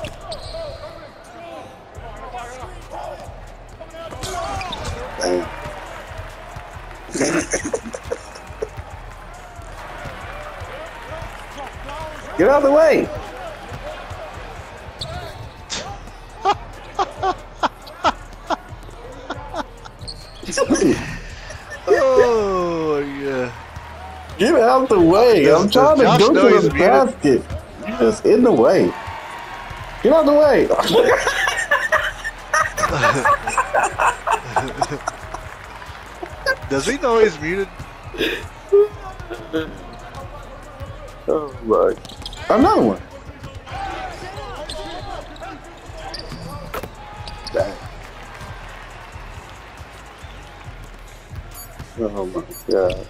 Get out of the way. Oh yeah. Get out of the way. Does- I'm trying to go to the basket. You're just in the way. Get out of the way. Does he know he's muted? oh my. Another one. Dang. Oh my god.